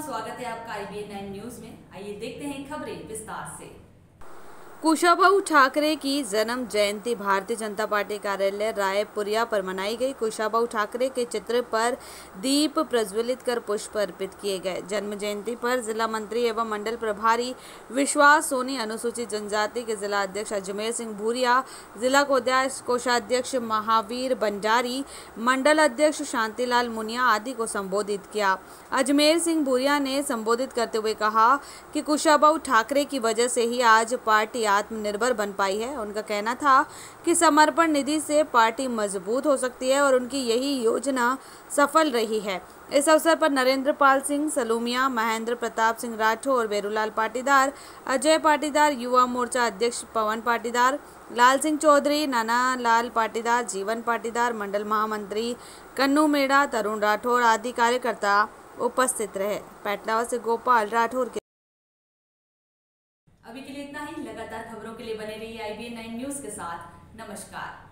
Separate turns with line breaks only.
स्वागत है आपका आईबीएन नाइन न्यूज़ में। आइए देखते हैं खबरें विस्तार से।
कुशाभाऊ ठाकरे की जन्म जयंती, भारतीय जनता पार्टी कार्यालय रायपुरिया पर मनाई गई। कुशाभाऊ ठाकरे के चित्र पर दीप प्रज्वलित कर पुष्प अर्पित किए गए। जन्म जयंती पर जिला मंत्री एवं मंडल प्रभारी विश्वास सोनी, अनुसूचित जनजाति के जिला अध्यक्ष अजमेर सिंह भूरिया, जिला कोषाध्यक्ष महावीर भंडारी, मंडल अध्यक्ष शांतिलाल मुनिया आदि को संबोधित किया। अजमेर सिंह भूरिया ने संबोधित करते हुए कहा कि कुशाभाऊ ठाकरे की वजह से ही आज पार्टी आत्मनिर्भर बन पाई है। उनका कहना था कि समर्पण निधि से पार्टी मज़बूत हो सकती है और उनकी यही योजना सफल रही है। इस अवसर पर नरेंद्र पाल सिंह, सलूमिया, महेंद्र प्रताप सिंह राठौर बेरूलाल पाटीदार, अजय पाटीदार, युवा मोर्चा अध्यक्ष पवन पाटीदार, लाल सिंह चौधरी नाना लाल पाटीदार, जीवन पाटीदार, मंडल महामंत्री कन्नू मेड़ा, तरुण राठौर आदि कार्यकर्ता उपस्थित रहे। पैटलावा से गोपाल राठौर के
अभी के लिए इतना ही। लगातार खबरों के लिए बने रहिए आईबीएन नाइन न्यूज़ के साथ। नमस्कार।